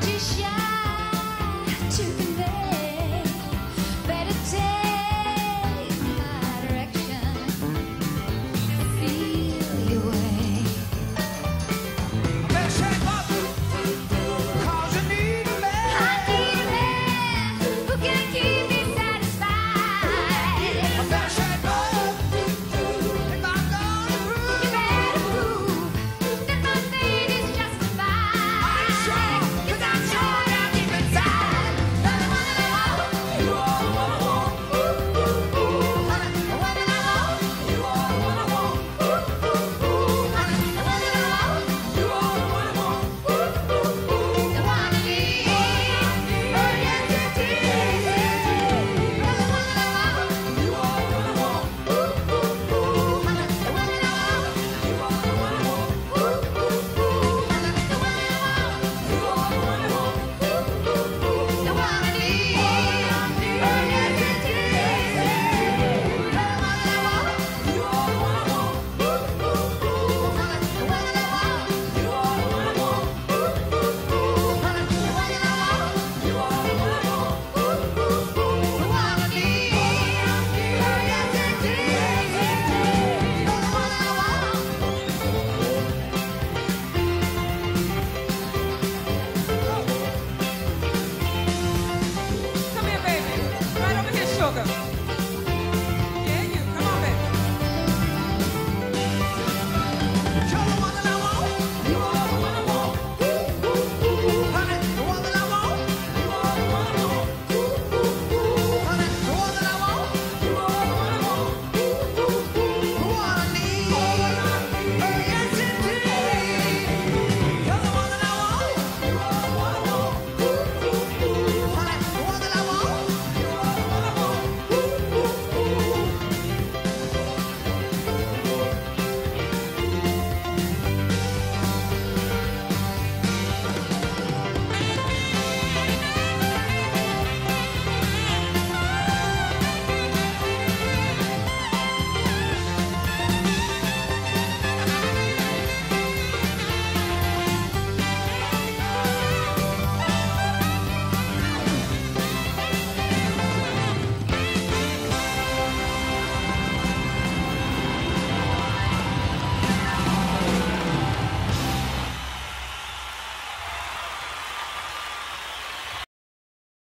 got too